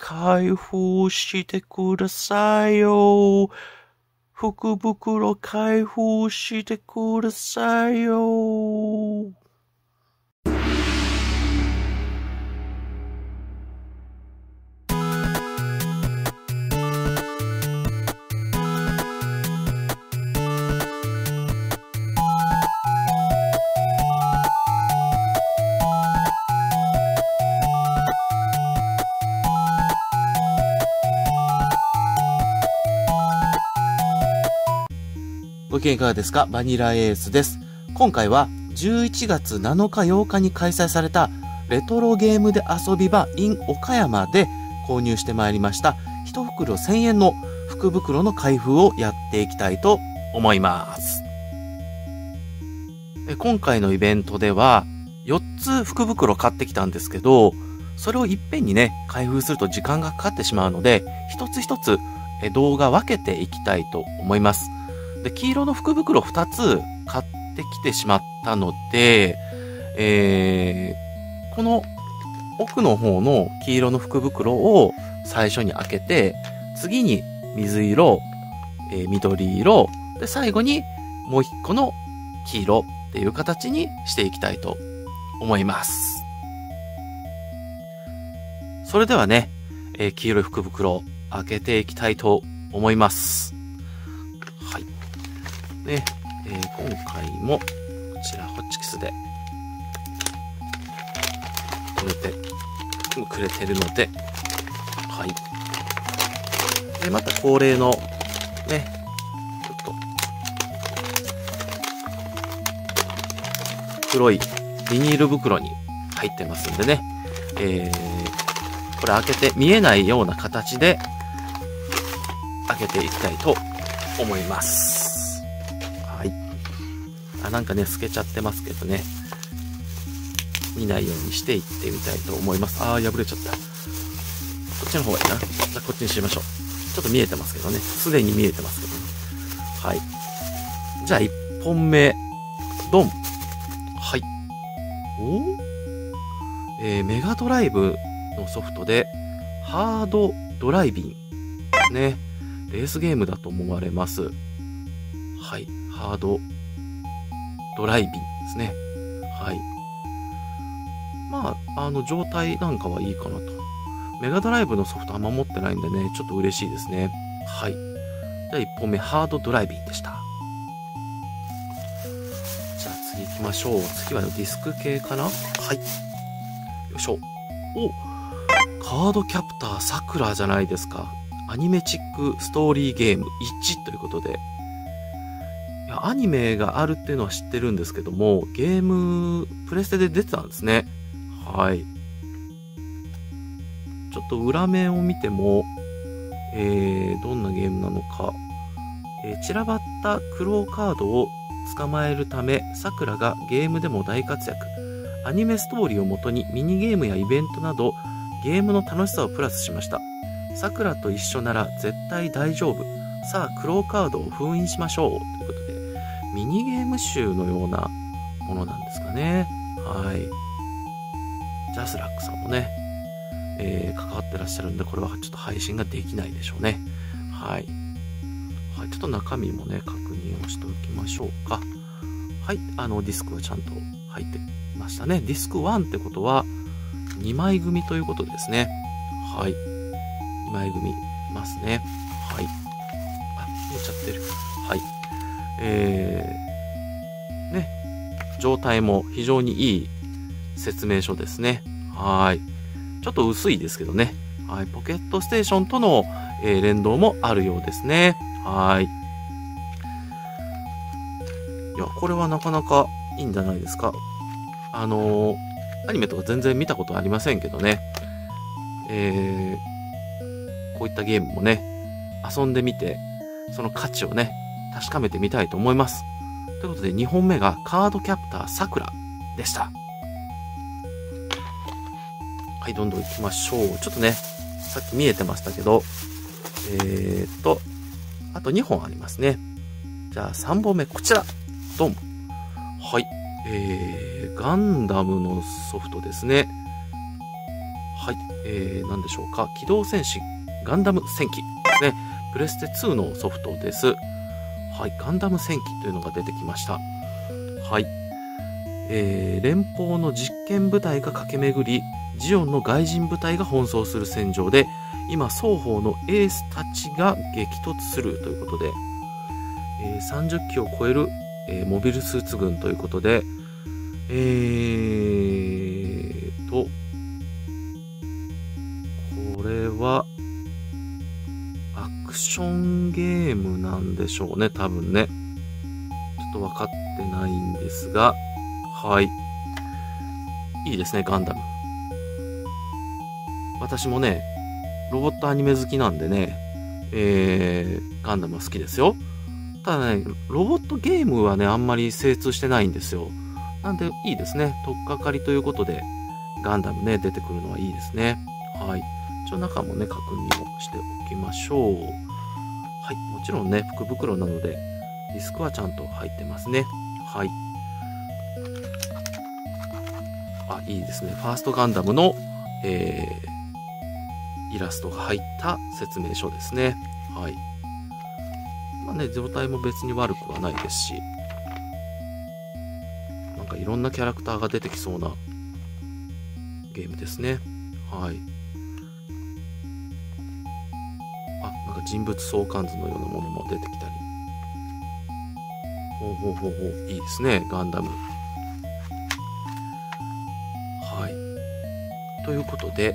開封してくださいよ。福袋開封してくださいよ。ご機嫌いかがですか？バニラエースです。今回は11月7日8日に開催されたレトロゲームで遊び場 in 岡山で購入してまいりました1袋1000円の福袋の開封をやっていきたいと思います。今回のイベントでは4つ福袋買ってきたんですけど、それをいっぺんにね、開封すると時間がかかってしまうので、一つ一つ動画分けていきたいと思います。で、黄色の福袋2つ買ってきてしまったので、えー、この奥の方の黄色の福袋を最初に開けて、次に水色、えー緑色、で、最後にもう一個の黄色っていう形にしていきたいと思います。それではね、えー黄色い福袋開けていきたいと思います。ね、えー今回もこちらホッチキスで止めてくれてるので、はい。で、また恒例のね、ちょっと黒いビニール袋に入ってますんでね、えー、これ開けて見えないような形で開けていきたいと思います。あ、なんかね、透けちゃってますけどね。見ないようにしていってみたいと思います。あー、破れちゃった。こっちの方がいいな。じゃあこっちにしましょう。ちょっと見えてますけどね。すでに見えてますけどね。はい。じゃあ1本目。ドン。はい。おえー、メガドライブのソフトで、ハードドライビンですね。レースゲームだと思われます。はい。ハードドライビンですね。はい。まあ、あの、状態なんかはいいかなと。メガドライブのソフトあんま持ってないんでね、ちょっと嬉しいですね。はい。じゃあ1本目、ハードドライビンでした。じゃあ次行きましょう。次はディスク系かなはい。よいしょ。おカードキャプターさくらじゃないですか。アニメチックストーリーゲーム1ということで。や、アニメがあるっていうのは知ってるんですけども、ゲーム、プレステで出てたんですね。はい。ちょっと裏面を見ても、えー、どんなゲームなのか。えー散らばったクローカードを捕まえるため、さくらがゲームでも大活躍。アニメストーリーをもとにミニゲームやイベントなど、ゲームの楽しさをプラスしました。さくらと一緒なら絶対大丈夫。さあ、クローカードを封印しましょう。ということ、ミニゲーム集のようなものなんですかね。はい。ジャスラックさんもね、えー、関わってらっしゃるんで、これはちょっと配信ができないでしょうね。はい。はい、ちょっと中身もね、確認をしておきましょうか。はい、あの、ディスクはちゃんと入ってましたね。ディスク1ってことは、2枚組ということですね。はい。2枚組いますね。はい。あ、見えちゃってる。えー、ね。状態も非常にいい説明書ですね。はい。ちょっと薄いですけどね。はい。ポケットステーションとの、えー連動もあるようですね。はい。いや、これはなかなかいいんじゃないですか。あのーアニメとか全然見たことありませんけどね。えー、こういったゲームもね、遊んでみて、その価値をね、確かめてみたいと思います。ということで、2本目がカードキャプターさくらでした。はい、どんどん行きましょう。ちょっとね、さっき見えてましたけど、えーっと、あと2本ありますね。じゃあ3本目、こちら。ドン。はい。えー、ガンダムのソフトですね。はい、えー、何でしょうか。機動戦士ガンダム戦記ね。プレステ2のソフトです。はい、ガンダム戦記というのが出てきました。はい。えー、連邦の実験部隊が駆け巡り、ジオンの外人部隊が奔走する戦場で、今双方のエースたちが激突するということで、えー、30機を超える、えー、モビルスーツ軍ということで、えークションゲームなんでしょうね、多分ね。ちょっと分かってないんですが、はい。いいですね、ガンダム。私もね、ロボットアニメ好きなんでね、えー、ガンダムは好きですよ。ただね、ロボットゲームはね、あんまり精通してないんですよ。なんで、いいですね。とっかかりということで、ガンダムね、出てくるのはいいですね。はい。一応中もね、確認をしておきましょう。はい。もちろんね、福袋なので、ディスクはちゃんと入ってますね。はい。あ、いいですね。ファーストガンダムの、えー、イラストが入った説明書ですね。はい。まあね、状態も別に悪くはないですし、なんかいろんなキャラクターが出てきそうなゲームですね。はい。人物相関図のようなものも出てきたり。ほうほうほうほう、いいですね、ガンダム。はい。ということで、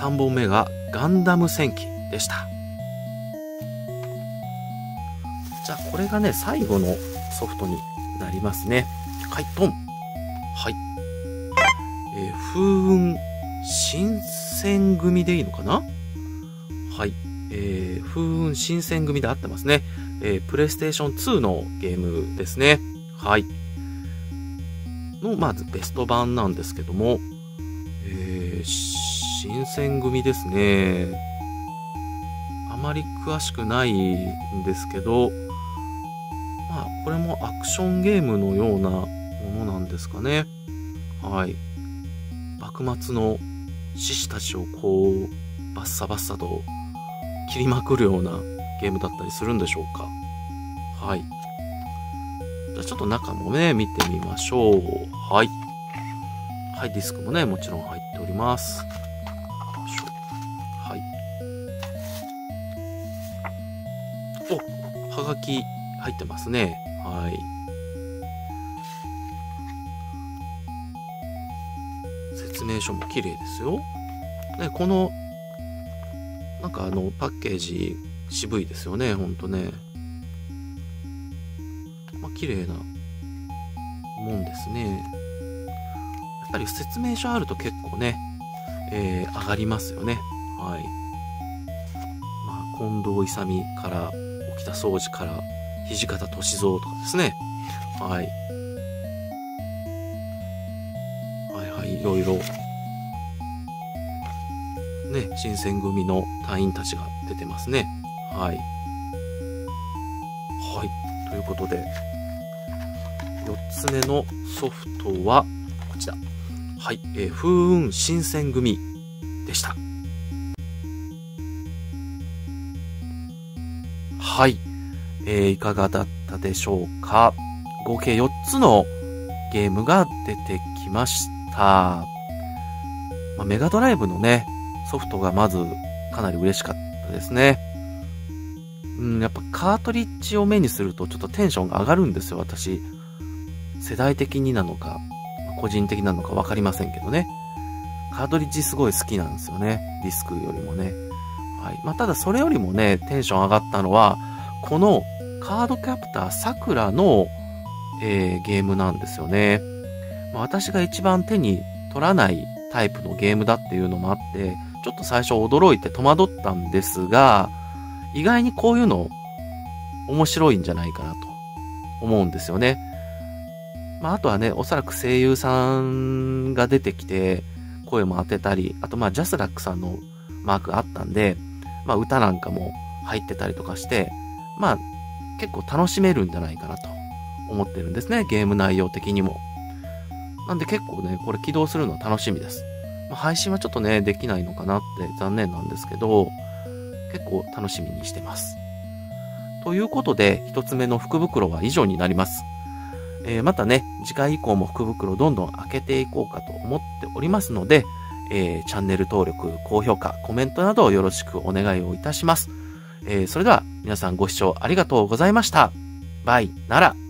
3本目がガンダム戦記でした。じゃあこれがね、最後のソフトになりますね。はい、トン。はい。えー、風雲新選組でいいのかな？はい。えー、風雲新選組で合ってますね。えー、プレイステーション2のゲームですね。はい。の、まずベスト版なんですけども、えー、新選組ですね。あまり詳しくないんですけど、まあ、これもアクションゲームのようなものなんですかね。はい。幕末の志士たちをこう、バッサバッサと切りまくるようなゲームだったりするんでしょうか。はい。じゃあちょっと中もね、見てみましょう。はい。はい、ディスクもね、もちろん入っております。はい。お、はがき入ってますね。はい。説明書も綺麗ですよ。で、この、なんかあの、パッケージ渋いですよね、ほんとね。まあ、綺麗なもんですね。やっぱり説明書あると結構ね、えー、上がりますよね。はい。まあ、近藤勇から、沖田総司から、土方歳三とかですね。はい。はいはい、いろいろ。ね、新選組の隊員たちが出てますね。はい。はい。ということで、4つ目のソフトは、こちら。はい。えー、風雲新選組でした。はい。えー、いかがだったでしょうか合計4つのゲームが出てきました。まあ、メガドライブのね、ソフトがまずかなり嬉しかったですね。うん、やっぱカートリッジを目にするとちょっとテンションが上がるんですよ、私。世代的になのか、個人的なのか分かりませんけどね。カートリッジすごい好きなんですよね。ディスクよりもね。はい。まあ、ただそれよりもね、テンション上がったのは、このカードキャプターさくらの、えー、ゲームなんですよね。まあ、私が一番手に取らないタイプのゲームだっていうのもあって、ちょっと最初驚いて戸惑ったんですが、意外にこういうの面白いんじゃないかなと思うんですよね。まあ、あとはね、おそらく声優さんが出てきて声も当てたり、あとまあジャスラックさんのマークがあったんで、まあ歌なんかも入ってたりとかして、まあ結構楽しめるんじゃないかなと思ってるんですね。ゲーム内容的にも。なんで結構ね、これ起動するの楽しみです。ま、配信はちょっとね、できないのかなって残念なんですけど、結構楽しみにしてます。ということで、一つ目の福袋は以上になります。えー、またね、次回以降も福袋どんどん開けていこうかと思っておりますので、えー、チャンネル登録、高評価、コメントなどよろしくお願いをいたします。えー、それでは皆さんご視聴ありがとうございました。バイなら。